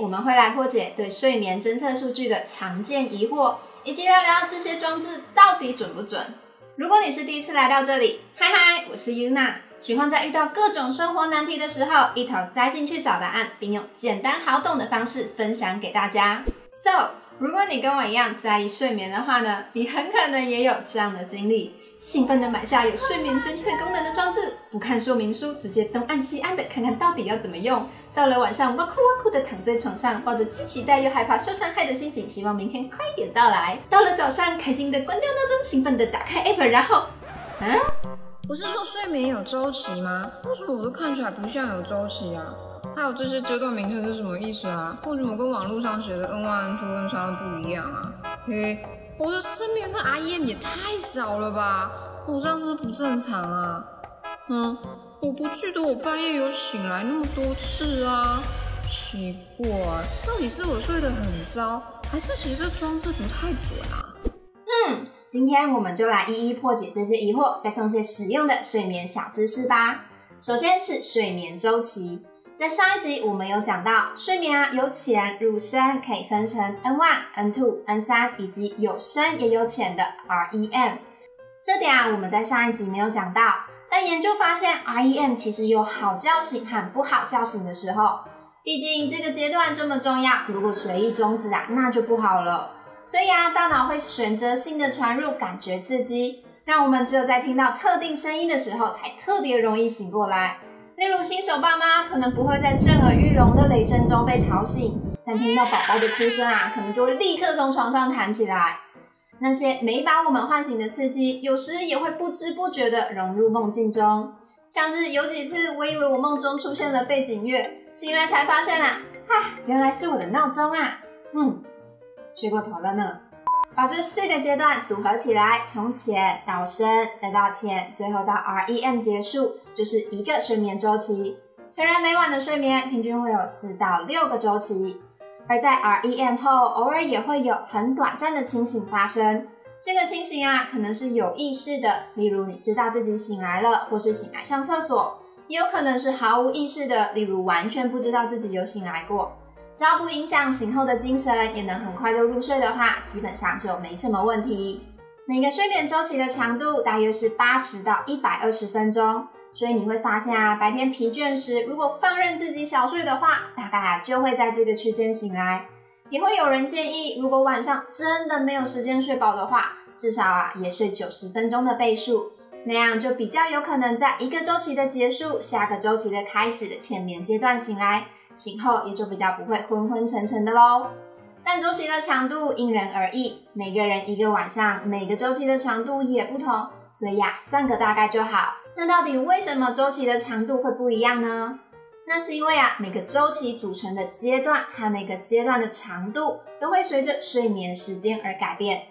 我们会来破解对睡眠侦测数据的常见疑惑，以及聊聊这些装置到底准不准。如果你是第一次来到这里，嗨嗨，我是 Yuna，喜欢在遇到各种生活难题的时候，一头栽进去找答案，并用简单好懂的方式分享给大家。So，如果你跟我一样在意睡眠的话呢，你很可能也有这样的经历。兴奋的买下有睡眠侦测功能的装置，不看说明书，直接东按西按的看看到底要怎么用。到了晚上，哇哭哇哭的躺在床上，抱着既期待又害怕受伤害的心情，希望明天快点到来。到了早上，开心的关掉闹钟，兴奋的打开 app，然后，嗯，不是说睡眠有周期吗？为什么我都看起来不像有周期啊？还有这些阶段名称是什么意思啊？为什么跟网络上写的 N 1 N 2 N 3不一样啊？嘿。我的失眠跟 REM 也太少了吧？我这样是不正常啊？嗯，我不记得我半夜有醒来那么多次啊，奇怪，到底是我睡得很糟，还是其实这装置不太准啊？嗯，今天我们就来一一破解这些疑惑，再送些实用的睡眠小知识吧。首先是睡眠周期。在上一集我们有讲到，睡眠啊由浅入深可以分成 N one、N two、N 三，以及有深也有浅的 REM。这点啊我们在上一集没有讲到，但研究发现 REM 其实有好叫醒和不好叫醒的时候。毕竟这个阶段这么重要，如果随意终止啊，那就不好了。所以啊，大脑会选择性的传入感觉刺激，让我们只有在听到特定声音的时候，才特别容易醒过来。例如，新手爸妈可能不会在震耳欲聋的雷声中被吵醒，但听到宝宝的哭声啊，可能就会立刻从床上弹起来。那些没把我们唤醒的刺激，有时也会不知不觉的融入梦境中。像是有几次，我以为我梦中出现了背景乐，醒来才发现啊，哈，原来是我的闹钟啊。嗯，睡过头了呢。把这四个阶段组合起来，从浅到深，再到浅，最后到 REM 结束，就是一个睡眠周期。成人每晚的睡眠平均会有四到六个周期，而在 REM 后，偶尔也会有很短暂的清醒发生。这个清醒啊，可能是有意识的，例如你知道自己醒来了，或是醒来上厕所；也有可能是毫无意识的，例如完全不知道自己有醒来过。只要不影响醒后的精神，也能很快就入睡的话，基本上就没什么问题。每个睡眠周期的长度大约是八十到一百二十分钟，所以你会发现啊，白天疲倦时，如果放任自己小睡的话，大概啊就会在这个区间醒来。也会有人建议，如果晚上真的没有时间睡饱的话，至少啊也睡九十分钟的倍数，那样就比较有可能在一个周期的结束、下个周期的开始的浅眠阶段醒来。醒后也就比较不会昏昏沉沉的喽。但周期的长度因人而异，每个人一个晚上每个周期的长度也不同，所以呀，算个大概就好。那到底为什么周期的长度会不一样呢？那是因为啊，每个周期组成的阶段和每个阶段的长度都会随着睡眠时间而改变。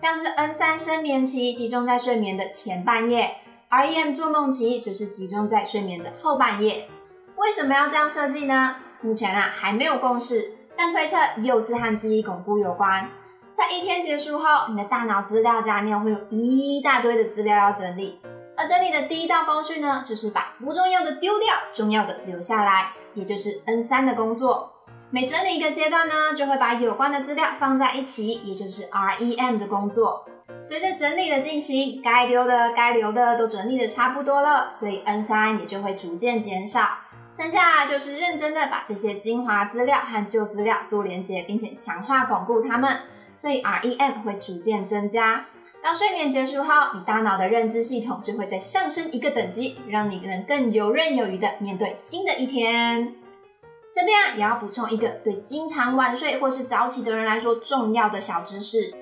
像是 N 三深眠期集中在睡眠的前半夜，REM 做梦期则是集中在睡眠的后半夜。为什么要这样设计呢？目前啊还没有共识，但推测又是和记忆巩固有关。在一天结束后，你的大脑资料夹里面会有一大堆的资料要整理，而整理的第一道工序呢，就是把不重要的丢掉，重要的留下来，也就是 N 三的工作。每整理一个阶段呢，就会把有关的资料放在一起，也就是 REM 的工作。随着整理的进行，该丢的、该留的都整理的差不多了，所以 N 三也就会逐渐减少。剩下就是认真的把这些精华资料和旧资料做连接，并且强化巩固它们，所以 REM 会逐渐增加。当睡眠结束后，你大脑的认知系统就会再上升一个等级，让你能更游刃有余的面对新的一天。这边啊，也要补充一个对经常晚睡或是早起的人来说重要的小知识：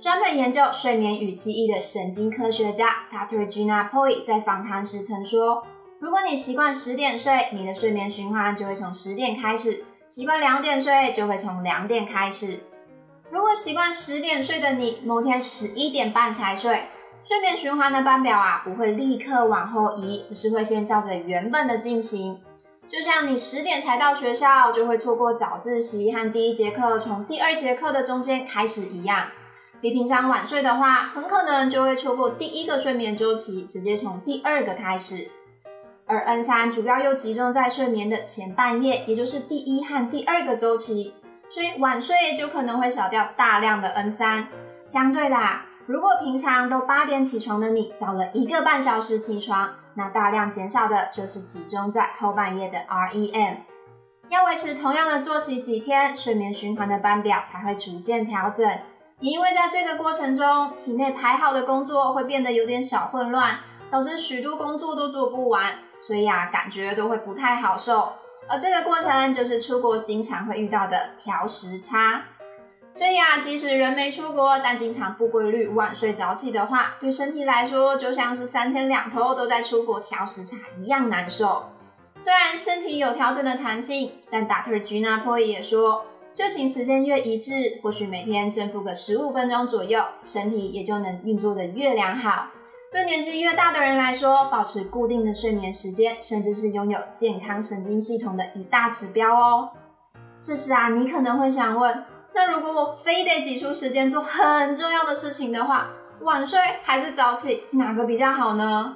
专门研究睡眠与记忆的神经科学家 Dr. Gina Poy 在访谈时曾说。如果你习惯十点睡，你的睡眠循环就会从十点开始；习惯两点睡，就会从两点开始。如果习惯十点睡的你，某天十一点半才睡，睡眠循环的班表啊，不会立刻往后移，而是会先照着原本的进行。就像你十点才到学校，就会错过早自习和第一节课从第二节课的中间开始一样。比平常晚睡的话，很可能就会错过第一个睡眠周期，直接从第二个开始。而 N 三主要又集中在睡眠的前半夜，也就是第一和第二个周期，所以晚睡就可能会少掉大量的 N 三。相对的，如果平常都八点起床的你，早了一个半小时起床，那大量减少的就是集中在后半夜的 REM。要维持同样的作息几天，睡眠循环的班表才会逐渐调整。因为在这个过程中，体内排好的工作会变得有点小混乱，导致许多工作都做不完，所以啊，感觉都会不太好受。而这个过程就是出国经常会遇到的调时差。所以啊，即使人没出国，但经常不规律晚睡早起的话，对身体来说就像是三天两头都在出国调时差一样难受。虽然身体有调整的弹性，但 Dr. Gina Poi 也说。就寝时间越一致，或许每天正负个十五分钟左右，身体也就能运作的越良好。对年纪越大的人来说，保持固定的睡眠时间，甚至是拥有健康神经系统的一大指标哦。这时啊，你可能会想问：那如果我非得挤出时间做很重要的事情的话，晚睡还是早起，哪个比较好呢？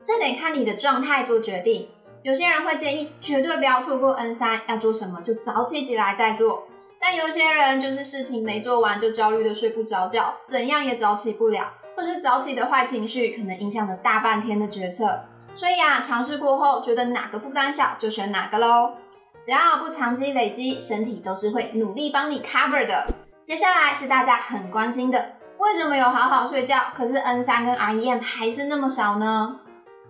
这得看你的状态做决定。有些人会建议绝对不要错过 N 三，要做什么就早起起来再做。但有些人就是事情没做完就焦虑的睡不着觉，怎样也早起不了，或是早起的坏情绪可能影响了大半天的决策。所以啊，尝试过后觉得哪个负担小就选哪个喽。只要不长期累积，身体都是会努力帮你 cover 的。接下来是大家很关心的，为什么有好好睡觉，可是 N 三跟 REM 还是那么少呢？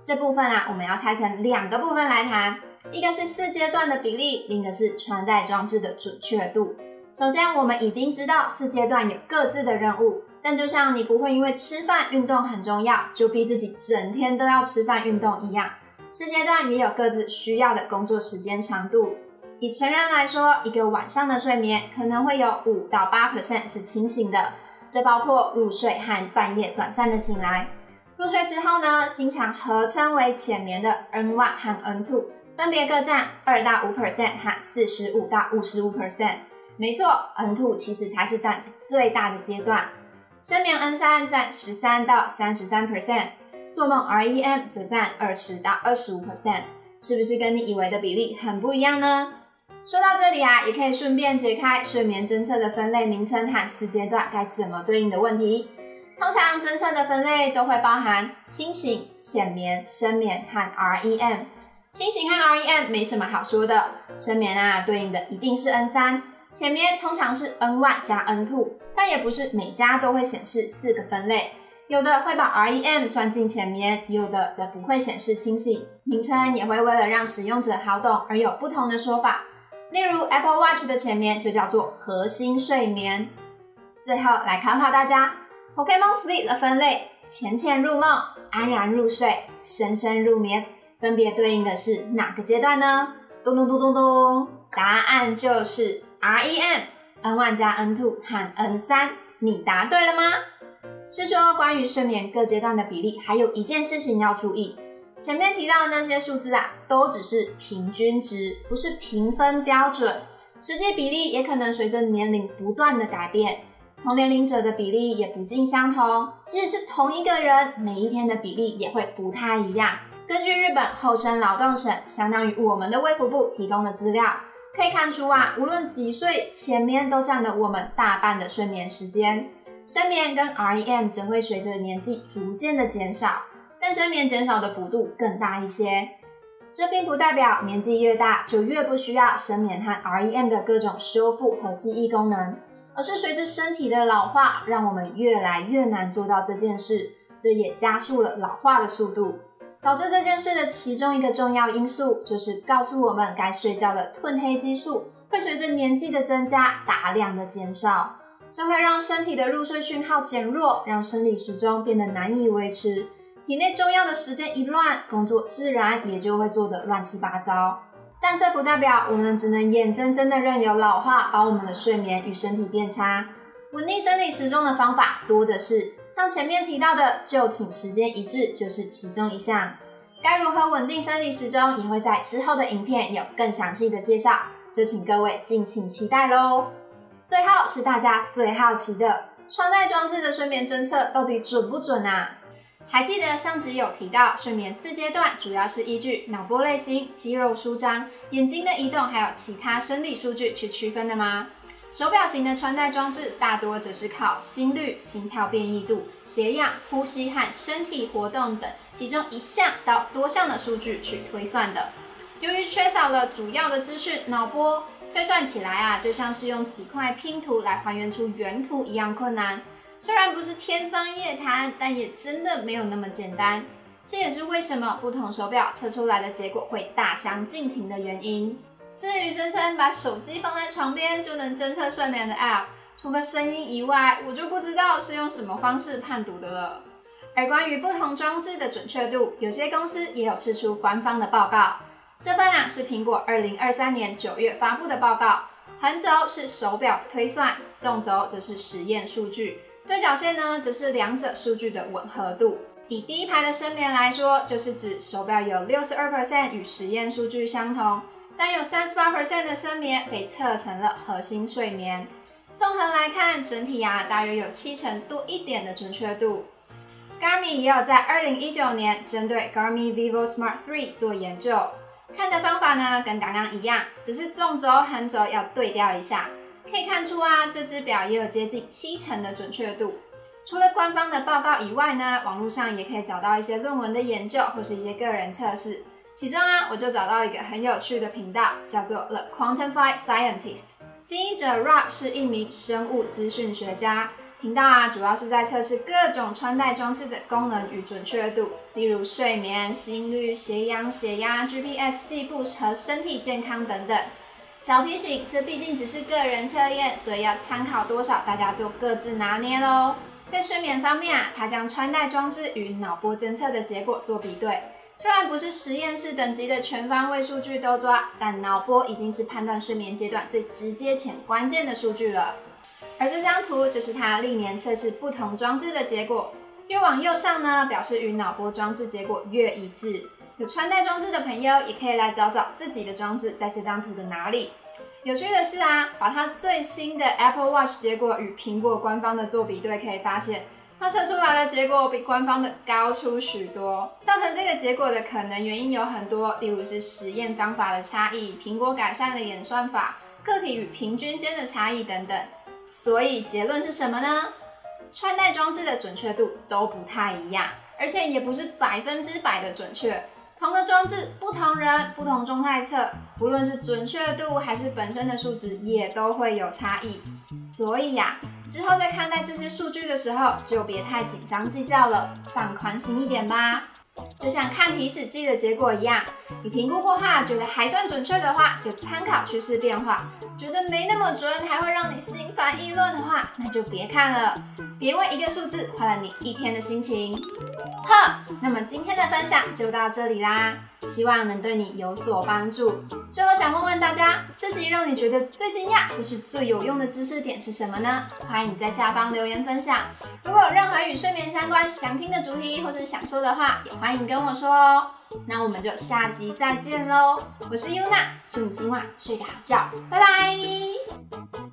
这部分啊，我们要拆成两个部分来谈，一个是四阶段的比例，另一个是穿戴装置的准确度。首先，我们已经知道四阶段有各自的任务，但就像你不会因为吃饭运动很重要，就逼自己整天都要吃饭运动一样，四阶段也有各自需要的工作时间长度。以成人来说，一个晚上的睡眠可能会有五到八 percent 是清醒的，这包括入睡和半夜短暂的醒来。入睡之后呢，经常合称为浅眠的 N one 和 N two，分别各占二到五 percent 和四十五到五十五 percent。没错，N two 其实才是占最大的阶段。深眠 N 三占十三到三十三 percent，做梦 REM 则占二十到二十五 percent。是不是跟你以为的比例很不一样呢？说到这里啊，也可以顺便解开睡眠侦测的分类名称和四阶段该怎么对应的问题。通常侦测的分类都会包含清醒、浅眠、深眠和 REM。清醒和 REM 没什么好说的，深眠啊对应的一定是 N 三，前面通常是 N one 加 N two，但也不是每家都会显示四个分类，有的会把 REM 算进前面，有的则不会显示清醒。名称也会为了让使用者好懂而有不同的说法，例如 Apple Watch 的前面就叫做核心睡眠。最后来考考大家。Pokemon Sleep 的分类：浅浅入梦、安然入睡、深深入眠，分别对应的是哪个阶段呢？咚咚咚咚咚，答案就是 REM N one 加 N two 和 N 三。你答对了吗？是说关于睡眠各阶段的比例，还有一件事情要注意：前面提到的那些数字啊，都只是平均值，不是评分标准，实际比例也可能随着年龄不断的改变。同年龄者的比例也不尽相同，即使是同一个人，每一天的比例也会不太一样。根据日本厚生劳动省，相当于我们的卫福部提供的资料，可以看出啊，无论几岁，前面都占了我们大半的睡眠时间。深眠跟 REM 则会随着年纪逐渐的减少，但深眠减少的幅度更大一些。这并不代表年纪越大就越不需要深眠和 REM 的各种修复和记忆功能。而是随着身体的老化，让我们越来越难做到这件事，这也加速了老化的速度。导致这件事的其中一个重要因素，就是告诉我们该睡觉的褪黑激素会随着年纪的增加大量的减少，这会让身体的入睡讯号减弱，让生理时钟变得难以维持，体内重要的时间一乱，工作自然也就会做得乱七八糟。但这不代表我们只能眼睁睁的任由老化把我们的睡眠与身体变差。稳定生理时钟的方法多的是，像前面提到的就寝时间一致就是其中一项。该如何稳定生理时钟，也会在之后的影片有更详细的介绍，就请各位敬请期待喽。最后是大家最好奇的，穿戴装置的睡眠侦测到底准不准啊？还记得上集有提到，睡眠四阶段主要是依据脑波类型、肌肉舒张、眼睛的移动，还有其他生理数据去区分的吗？手表型的穿戴装置大多则是靠心率、心跳变异度、血氧、呼吸和身体活动等其中一项到多项的数据去推算的。由于缺少了主要的资讯，脑波推算起来啊，就像是用几块拼图来还原出原图一样困难。虽然不是天方夜谭，但也真的没有那么简单。这也是为什么不同手表测出来的结果会大相径庭的原因。至于声称把手机放在床边就能侦测睡眠的 App，除了声音以外，我就不知道是用什么方式判读的了。而关于不同装置的准确度，有些公司也有释出官方的报告。这份啊是苹果二零二三年九月发布的报告，横轴是手表的推算，纵轴则是实验数据。对角线呢，则是两者数据的吻合度。以第一排的深眠来说，就是指手表有六十二 percent 与实验数据相同，但有三十八 percent 的深眠被测成了核心睡眠。综合来看，整体啊大约有七成多一点的准确度。Garmin 也有在二零一九年针对 Garmin Vivo Smart 3做研究，看的方法呢跟刚刚一样，只是纵轴横轴要对调一下。可以看出啊，这只表也有接近七成的准确度。除了官方的报告以外呢，网络上也可以找到一些论文的研究或是一些个人测试。其中啊，我就找到一个很有趣的频道，叫做 The Quantified Scientist。经营者 Rob 是一名生物资讯学家。频道啊，主要是在测试各种穿戴装置的功能与准确度，例如睡眠、心率、血氧、血压、GPS 计步和身体健康等等。小提醒，这毕竟只是个人测验，所以要参考多少，大家就各自拿捏喽。在睡眠方面啊，他将穿戴装置与脑波侦测的结果做比对。虽然不是实验室等级的全方位数据都抓，但脑波已经是判断睡眠阶段最直接且关键的数据了。而这张图就是他历年测试不同装置的结果。越往右上呢，表示与脑波装置结果越一致。有穿戴装置的朋友也可以来找找自己的装置在这张图的哪里。有趣的是啊，把它最新的 Apple Watch 结果与苹果官方的做比对，可以发现它测出来的结果比官方的高出许多。造成这个结果的可能原因有很多，例如是实验方法的差异、苹果改善的演算法、个体与平均间的差异等等。所以结论是什么呢？穿戴装置的准确度都不太一样，而且也不是百分之百的准确。同个装置，不同人，不同状态测，不论是准确度还是本身的数值，也都会有差异。所以呀，之后在看待这些数据的时候，就别太紧张计较了，放宽心一点吧。就像看体脂计的结果一样，你评估过后觉得还算准确的话，就参考趋势变化；觉得没那么准，还会让你心烦意乱的话，那就别看了。别为一个数字坏了你一天的心情。好，那么今天的分享就到这里啦，希望能对你有所帮助。最后想问问大家，这集让你觉得最惊讶或是最有用的知识点是什么呢？欢迎你在下方留言分享。如果有任何与睡眠相关想听的主题或是想说的话，也欢迎跟我说哦。那我们就下集再见喽，我是 Yuna，祝你今晚睡个好觉，拜拜。